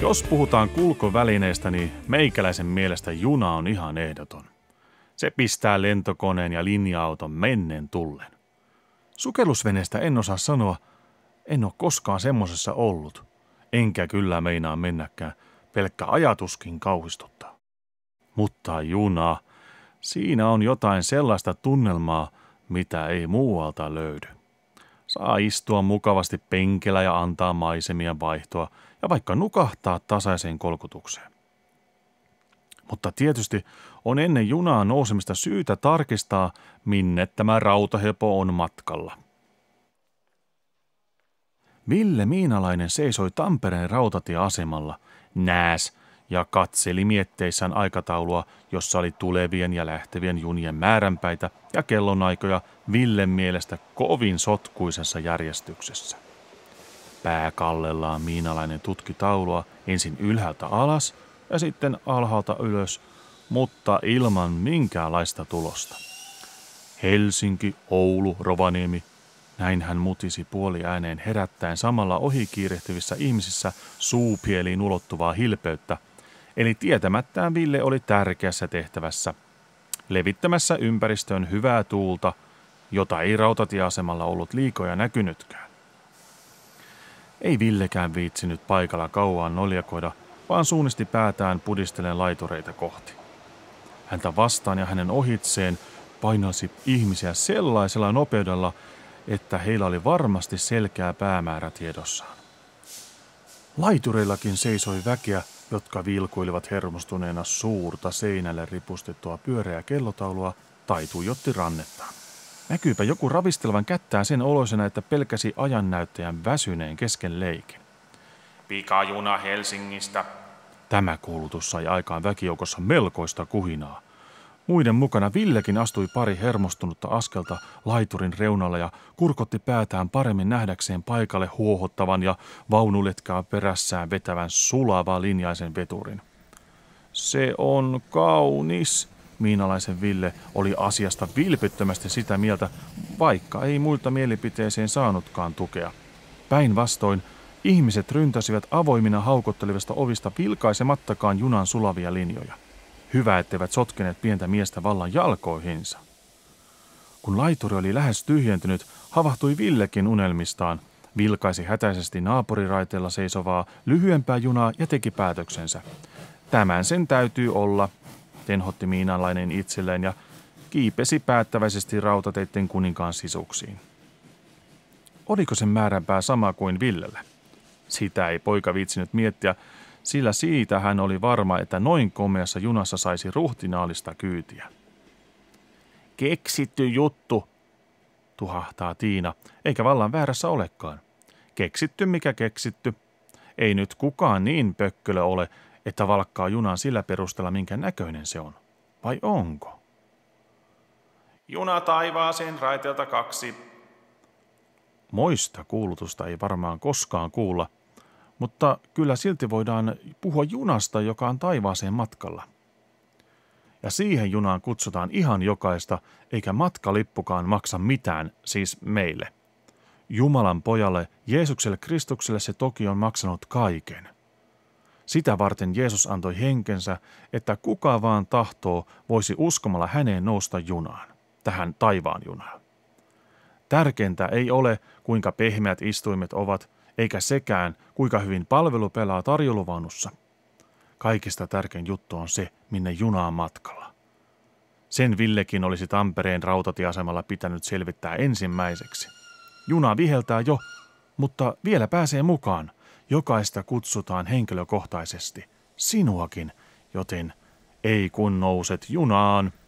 Jos puhutaan kulkovälineistä, niin meikäläisen mielestä juna on ihan ehdoton. Se pistää lentokoneen ja linja-auton mennen tullen. Sukellusveneestä en osaa sanoa, en ole koskaan semmosessa ollut. Enkä kyllä meinaa mennäkään, pelkkä ajatuskin kauhistuttaa. Mutta juna, siinä on jotain sellaista tunnelmaa, mitä ei muualta löydy. Saa istua mukavasti penkellä ja antaa maisemia vaihtoa ja vaikka nukahtaa tasaiseen kolkutukseen. Mutta tietysti on ennen junaa nousemista syytä tarkistaa, minne tämä rautahepo on matkalla. Ville Miinalainen seisoi Tampereen rautatieasemalla, nääs, ja katseli mietteissään aikataulua, jossa oli tulevien ja lähtevien junien määränpäitä ja kellonaikoja Villen mielestä kovin sotkuisessa järjestyksessä. Pääkallellaan miinalainen tutki taulua ensin ylhäältä alas ja sitten alhaalta ylös, mutta ilman minkäänlaista tulosta. Helsinki, Oulu, Rovaniemi, näin hän mutisi puoli ääneen herättäen samalla ohikiirehtivissä ihmisissä suupieliin ulottuvaa hilpeyttä – Eli tietämättään Ville oli tärkeässä tehtävässä, levittämässä ympäristöön hyvää tuulta, jota ei rautatieasemalla ollut liikoja näkynytkään. Ei Villekään viitsinyt paikalla kauan noljakoida, vaan suunnisti päätään pudistelen laitureita kohti. Häntä vastaan ja hänen ohitseen painasi ihmisiä sellaisella nopeudella, että heillä oli varmasti selkeä päämäärä tiedossaan. Laitureillakin seisoi väkeä, jotka vilkuilivat hermostuneena suurta seinälle ripustettua pyöreää kellotaulua tai tuijotti rannettaan. Näkyypä joku ravistelevan kättään sen oloisena, että pelkäsi ajannäyttäjän väsyneen kesken leikin. Pikajuna Helsingistä. Tämä kuulutus sai aikaan väkijoukossa melkoista kuhinaa. Muiden mukana Villekin astui pari hermostunutta askelta laiturin reunalla ja kurkotti päätään paremmin nähdäkseen paikalle huohottavan ja vaunuletkaa perässään vetävän sulava linjaisen veturin. Se on kaunis, Miinalaisen Ville oli asiasta vilpittömästi sitä mieltä, vaikka ei muilta mielipiteeseen saanutkaan tukea. Päinvastoin ihmiset ryntäsivät avoimina haukottelevista ovista vilkaisemattakaan junan sulavia linjoja. Hyvä, etteivät sotkeneet pientä miestä vallan jalkoihinsa. Kun laituri oli lähes tyhjentynyt, havahtui Villekin unelmistaan, vilkaisi hätäisesti naapuriraiteella seisovaa lyhyempää junaa ja teki päätöksensä. Tämän sen täytyy olla, tenhotti miinalainen itselleen ja kiipesi päättäväisesti rautateitten kuninkaan sisuksiin. Oliko sen määränpää sama kuin Villelle? Sitä ei poika viitsinyt miettiä, sillä siitä hän oli varma, että noin komeassa junassa saisi ruhtinaalista kyytiä. Keksitty juttu, tuhahtaa Tiina, eikä vallan väärässä olekaan. Keksitty mikä keksitty. Ei nyt kukaan niin pökkölö ole, että valkkaa junan sillä perusteella, minkä näköinen se on. Vai onko? Juna taivaaseen raiteelta kaksi. Moista kuulutusta ei varmaan koskaan kuulla – mutta kyllä silti voidaan puhua junasta, joka on taivaaseen matkalla. Ja siihen junaan kutsutaan ihan jokaista, eikä matkalippukaan maksa mitään, siis meille. Jumalan pojalle, Jeesukselle Kristukselle se toki on maksanut kaiken. Sitä varten Jeesus antoi henkensä, että kuka vaan tahtoo voisi uskomalla häneen nousta junaan, tähän taivaan junaan. Tärkeintä ei ole, kuinka pehmeät istuimet ovat – eikä sekään, kuinka hyvin palvelu pelaa tarjoluvaunussa. Kaikista tärkein juttu on se, minne juna on matkalla. Sen Villekin olisi Tampereen rautatieasemalla pitänyt selvittää ensimmäiseksi. Juna viheltää jo, mutta vielä pääsee mukaan. Jokaista kutsutaan henkilökohtaisesti, sinuakin, joten ei kun nouset junaan –